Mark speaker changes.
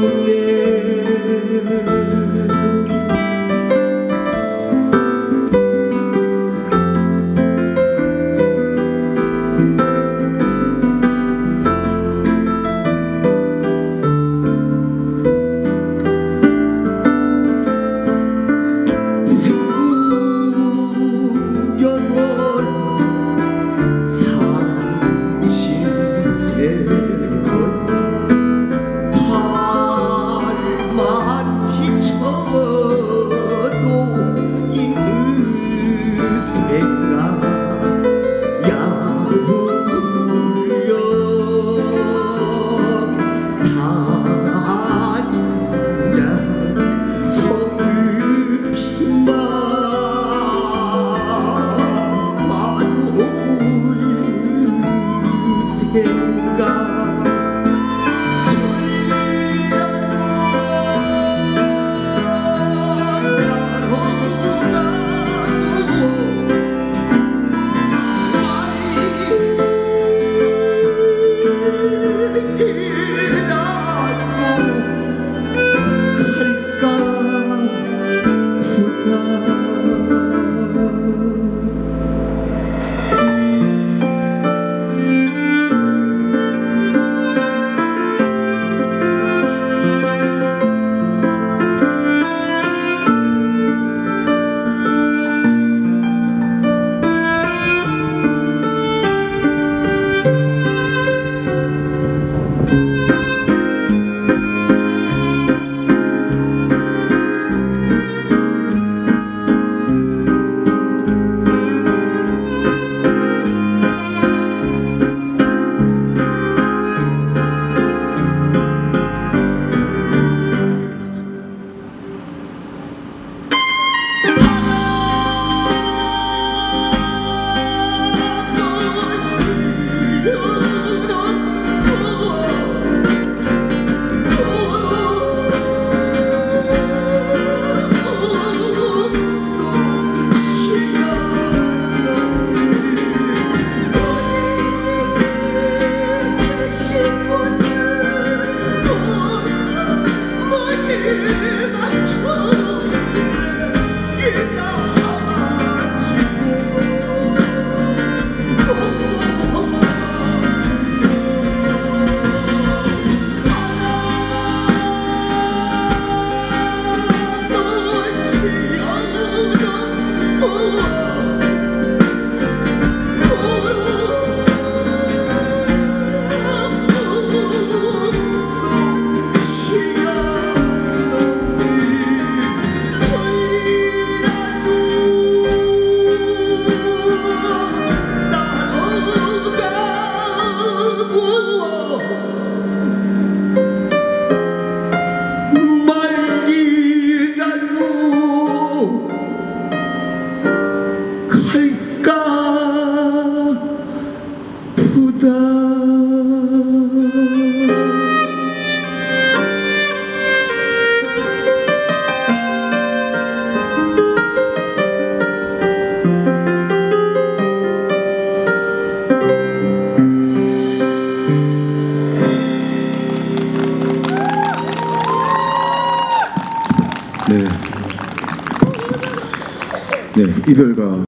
Speaker 1: someday. 이별과